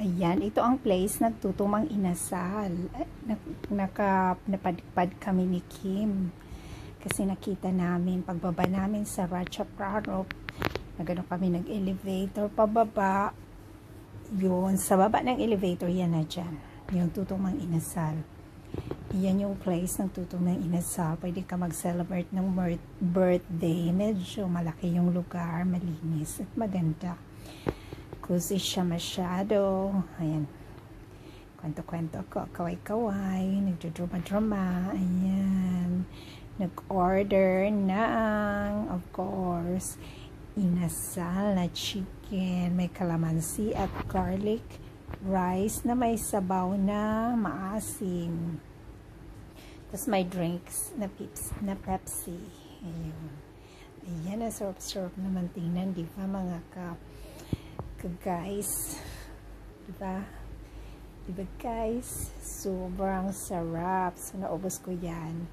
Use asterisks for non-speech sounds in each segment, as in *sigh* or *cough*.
ito ang place nagtutumang inasal. Naka, napadpad kami ni Kim. Kasi nakita namin, pagbaba namin sa Racha Praro, nagano kami nag-elevator pababa. Yun, sa baba ng elevator, yan na dyan. Yung tutumang inasal. Yan yung place ng tutumang inasal. Pwede ka mag-celebrate ng birthday. Medyo malaki yung lugar, malinis at maganda cozy siya masyado. Ayan. Kwento-kwento ako. Kaway-kaway. Nagdudrama-drama. Ayan. Nag-order ng, of course, inasal na chicken. May calamansi at garlic rice na may sabaw na maasim. Tapos may drinks na, pips, na Pepsi. Ayun. Ayan, na sarap-sarap naman tingnan, di ba mga kap? guys. Diba? Diba guys? Sobrang sarap. So, naubos ko yan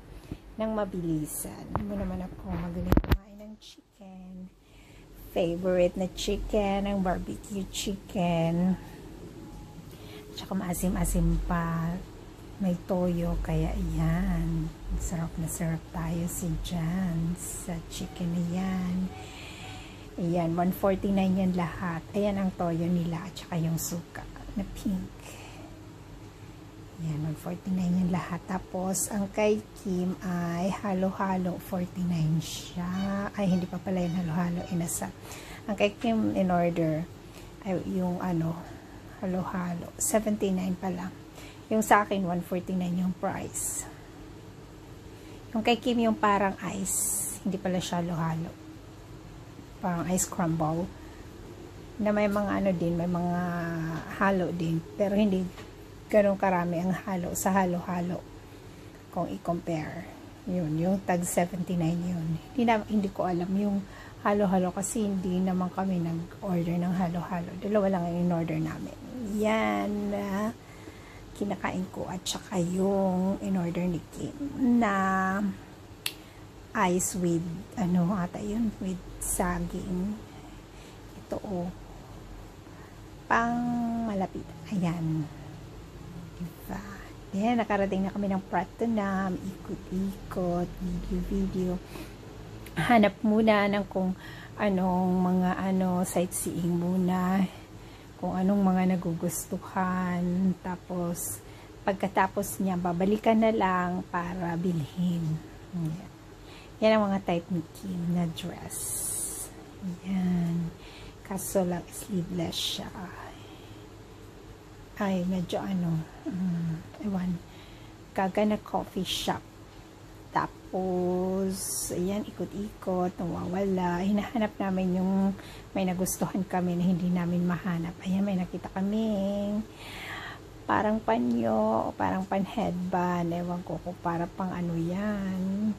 ng mabilisan. Mo naman ako magaling kumain ng chicken. Favorite na chicken, ang barbecue chicken. Tsaka maasim-asim pa. May toyo, kaya yan. Sarap na sarap tayo si Jan sa chicken na yan. Ayan, 149 yan lahat. Ayan ang toyo nila at saka yung suka na pink. Ayan, 149 yan lahat. Tapos, ang kay Kim ay halo-halo 49 siya. Ay, hindi pa pala yung halo-halo inasa. Ang kay Kim in order ay yung ano, halo-halo. 79 pa lang. Yung sa akin, 149 yung price. Yung kay Kim yung parang ice. Hindi pala siya halo-halo parang ice crumble na may mga ano din, may mga halo din. Pero hindi ganun karami ang halo sa halo-halo kung i-compare. Yun, yung tag 79 yun. Hindi, na, hindi ko alam yung halo-halo kasi hindi naman kami nag-order ng halo-halo. Dalawa lang ang in-order namin. Yan na uh, kinakain ko at saka yung in-order ni Kim na ice with ano ata yun with saging. Ito oh. Pang malapit. Ayan. Diba? Then nakarating na kami ng Pratunam. Ikot-ikot video-video hanap muna ng kung anong mga ano sightseeing muna. Kung anong mga nagugustuhan. Tapos pagkatapos niya babalikan na lang para bilhin. Yeah. Yan ang mga type ni Kim na dress. Yan. Kaso lang sleeveless siya. Ay, medyo ano, um, ewan, na coffee shop. Tapos, ayan, ikot-ikot, nawawala. Hinahanap namin yung may nagustuhan kami na hindi namin mahanap. Ayan, may nakita kaming parang panyo, parang pan headband. Ewan ko kung para pang ano yan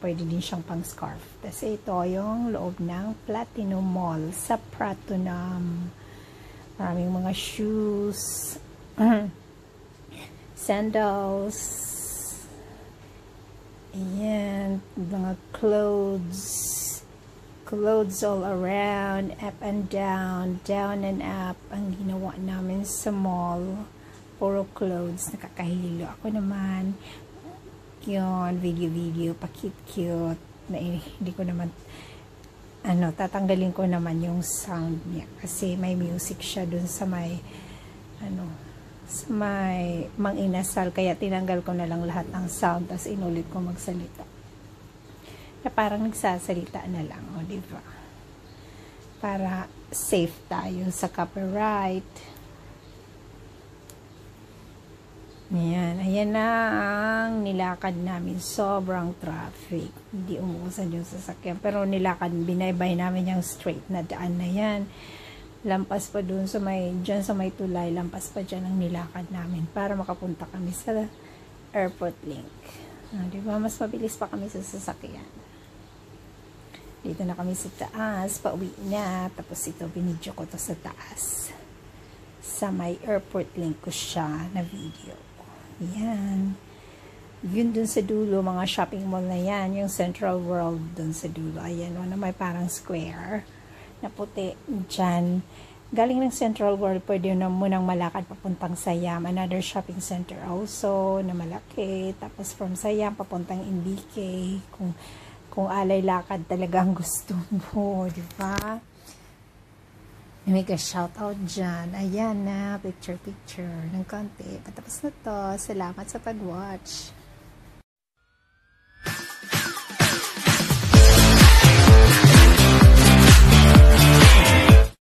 pwede din siyang pang scarf. Kasi ito yung loob ng Platinum Mall sa Pratunam. Maraming mga shoes, *clears throat* sandals, ayan, mga clothes, clothes all around, up and down, down and up, ang ginawa namin sa mall. Puro clothes, nakakahilo. Ako naman, yun, video-video, pa-cute-cute, na eh, hindi ko naman, ano, tatanggalin ko naman yung sound niya, kasi may music siya dun sa may, ano, sa may manginasal, kaya tinanggal ko na lang lahat ng sound, tapos inulit ko magsalita. Na parang nagsasalita na lang, o, diba? Para safe tayo sa copyright, Ayan, ayan na ang nilakad namin. Sobrang traffic. Hindi umuusan yung sasakyan. Pero nilakad, binaybay namin yung straight na daan na yan. Lampas pa dun sa may, dyan sa may tulay, lampas pa dyan ang nilakad namin para makapunta kami sa airport link. Ah, di ba? Mas mabilis pa kami sa sasakyan. Dito na kami sa taas, pauwi na. Tapos ito, binidyo ko to sa taas. Sa may airport link ko siya na video. Yan. Yun dun sa dulo, mga shopping mall na yan. Yung Central World dun sa dulo. Ayan, o, na may parang square na puti dyan. galing ng Central World, pwede na munang malakad papuntang Sayam. Another shopping center also na malaki. Tapos from Sayam, papuntang MBK. Kung, kung alay lakad talaga ang gusto mo, *laughs* di ba? Mega shoutout dyan. Ayan na, picture-picture ng konti. Patapos na to. Salamat sa pag-watch.